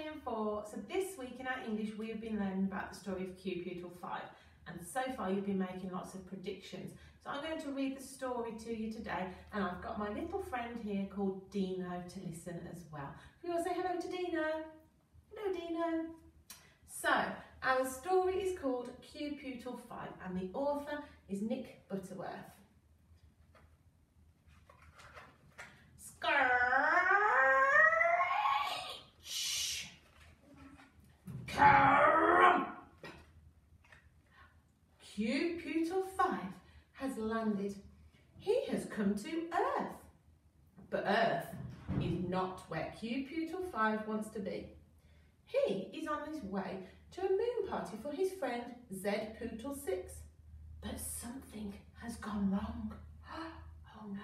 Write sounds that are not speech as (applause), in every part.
three and four. So this week in our English, we have been learning about the story of Q Pootle 5. And so far you've been making lots of predictions. So I'm going to read the story to you today. And I've got my little friend here called Dino to listen as well. You want to say hello to Dino? Hello, Dino. So, our story is called Pootle 5 and the author is Nick Butterworth. Q Pootle 5 He has come to Earth. But Earth is not where Pootle 5 wants to be. He is on his way to a moon party for his friend Z Pootle 6. But something has gone wrong. (gasps) Oh no.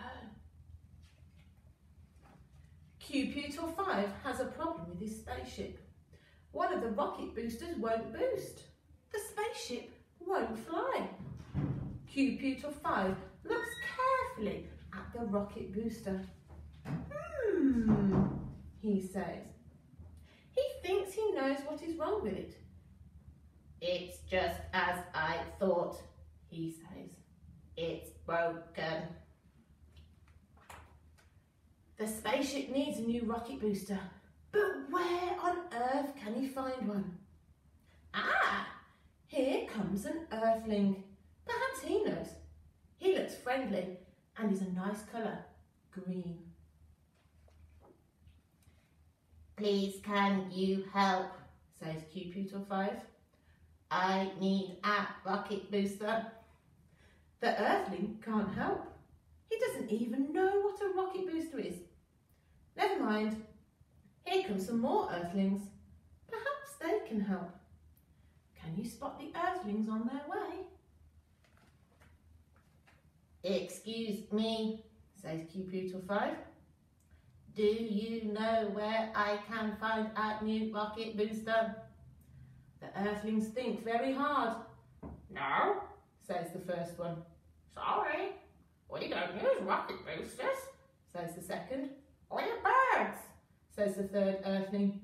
Pootle 5 has a problem with his spaceship. One of the rocket boosters won't boost. The spaceship won't fly. Pootle 5 looks carefully at the rocket booster. Hmm, he says. He thinks he knows what is wrong with it. It's just as I thought, he says. It's broken. The spaceship needs a new rocket booster, but where on earth can he find one? Ah, here comes an earthling. Perhaps he knows. He looks friendly and is a nice colour, green. Please can you help, says Pootle 5. I need a rocket booster. The earthling can't help. He doesn't even know what a rocket booster is. Never mind. Here come some more earthlings. Perhaps they can help. Can you spot the earthlings on their way? Excuse me, says Pootle 5. Do you know where I can find a new rocket booster? The earthlings think very hard. No, says the first one. Sorry, we don't use rocket boosters, says the second. We're birds, says the third earthling.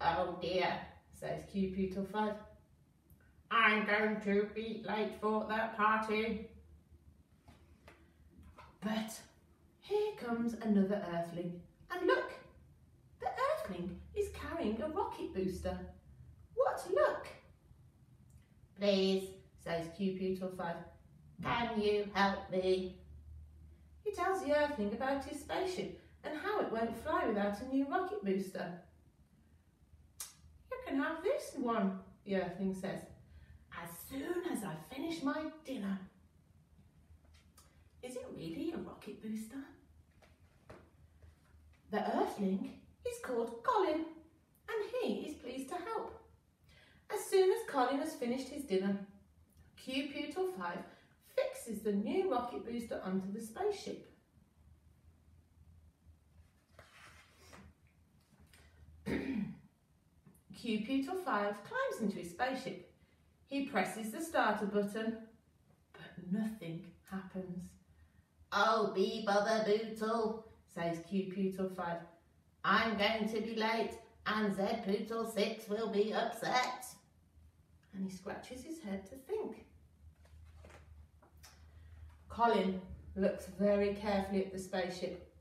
Oh dear, says Pootle 5. I'm going to be late for the party. But here comes another earthling. And look, the earthling is carrying a rocket booster. What luck! Please, says Q Pootle 5, can you help me? He tells the earthling about his spaceship and how it won't fly without a new rocket booster. You can have this one, the earthling says, as soon as I finish my dinner. Is it really a rocket booster? The earthling is called Colin and he is pleased to help. As soon as Colin has finished his dinner, Q Pootle 5 fixes the new rocket booster onto the spaceship. (clears throat) Q Pootle 5 climbs into his spaceship. He presses the starter button, but nothing happens. Oh, be bother Bootle, says Q Pootle 5. I'm going to be late and Z Pootle 6 will be upset. And he scratches his head to think. Colin looks very carefully at the spaceship.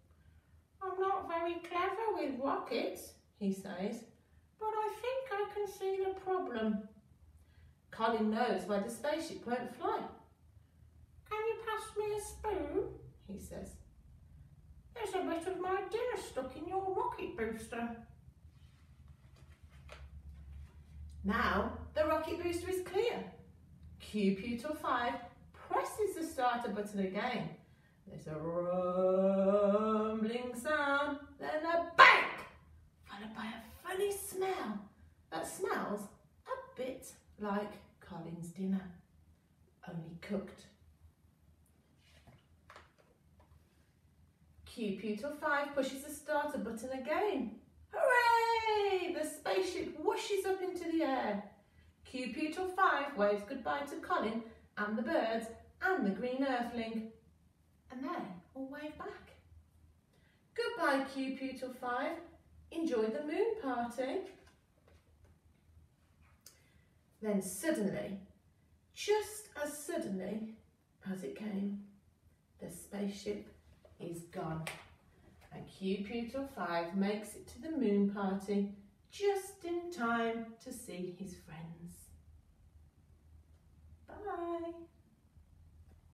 I'm not very clever with rockets, he says, but I think I can see the problem. Colin knows why the spaceship won't fly. Pass me a spoon? he says. There's a bit of my dinner stuck in your rocket booster. Now the rocket booster is clear. Pootle 5 presses the starter button again. There's a rumbling sound, then a bang, followed by a funny smell that smells a bit like Colin's dinner, only cooked. Q Pootle 5 pushes the starter button again. Hooray! The spaceship whooshes up into the air. Q Pootle 5 waves goodbye to Colin and the birds and the green earthling. And then all wave back. Goodbye Q Pootle 5. enjoy the moon party. Then suddenly, just as suddenly as it came, the spaceship is gone. And Q 5 makes it to the moon party just in time to see his friends. Bye.